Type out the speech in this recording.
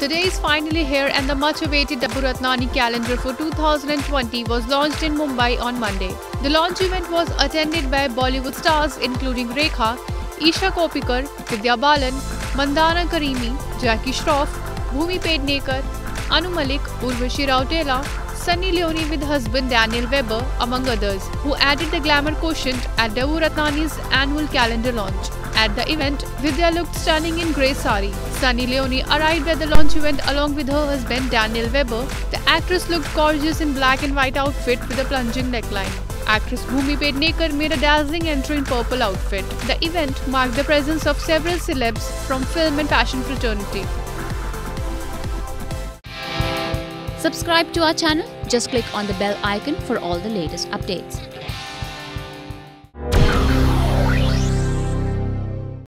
The day is finally here and the much awaited Dabboo Ratnani calendar for 2020 was launched in Mumbai on Monday. The launch event was attended by Bollywood stars including Rekha, Isha Koppikar, Vidya Balan, Mandana Karimi, Jackie Shroff, Bhumi Pednekar, Anu Malik, Urvashi Rautela, Sunny Leone with husband Daniel Weber, among others, who added the glamour quotient at Dabboo Ratnani's annual calendar launch. At the event, Vidya looked stunning in grey sari. Sunny Leone arrived at the launch event along with her husband Daniel Weber. The actress looked gorgeous in black and white outfit with a plunging neckline. Actress Bhumi Pednekar made a dazzling entry in purple outfit. The event marked the presence of several celebs from film and fashion fraternity. Subscribe to our channel. Just click on the bell icon for all the latest updates.